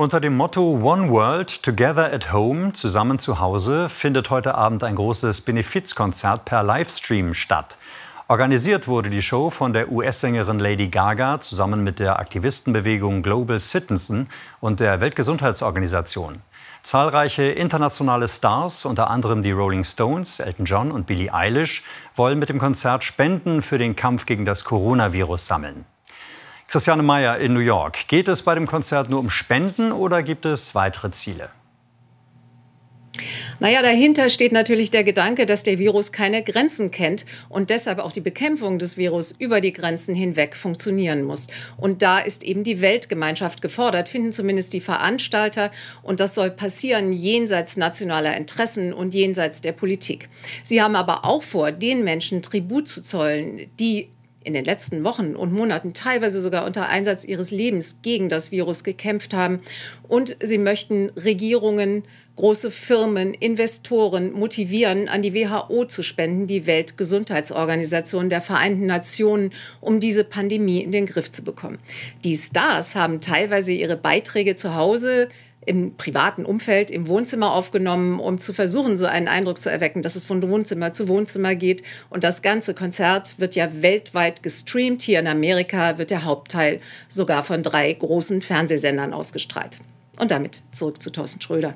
Unter dem Motto One World, Together at Home, zusammen zu Hause, findet heute Abend ein großes Benefizkonzert per Livestream statt. Organisiert wurde die Show von der US-Sängerin Lady Gaga zusammen mit der Aktivistenbewegung Global Citizen und der Weltgesundheitsorganisation. Zahlreiche internationale Stars, unter anderem die Rolling Stones, Elton John und Billie Eilish, wollen mit dem Konzert Spenden für den Kampf gegen das Coronavirus sammeln. Christiane Meyer in New York. Geht es bei dem Konzert nur um Spenden oder gibt es weitere Ziele? Naja, dahinter steht natürlich der Gedanke, dass der Virus keine Grenzen kennt und deshalb auch die Bekämpfung des Virus über die Grenzen hinweg funktionieren muss. Und da ist eben die Weltgemeinschaft gefordert, finden zumindest die Veranstalter. Und das soll passieren jenseits nationaler Interessen und jenseits der Politik. Sie haben aber auch vor, den Menschen Tribut zu zollen, die in den letzten Wochen und Monaten teilweise sogar unter Einsatz ihres Lebens gegen das Virus gekämpft haben. Und sie möchten Regierungen, große Firmen, Investoren motivieren, an die WHO zu spenden, die Weltgesundheitsorganisation der Vereinten Nationen, um diese Pandemie in den Griff zu bekommen. Die Stars haben teilweise ihre Beiträge zu Hause im privaten Umfeld, im Wohnzimmer aufgenommen, um zu versuchen, so einen Eindruck zu erwecken, dass es von Wohnzimmer zu Wohnzimmer geht. Und das ganze Konzert wird ja weltweit gestreamt. Hier in Amerika wird der Hauptteil sogar von drei großen Fernsehsendern ausgestrahlt. Und damit zurück zu Thorsten Schröder.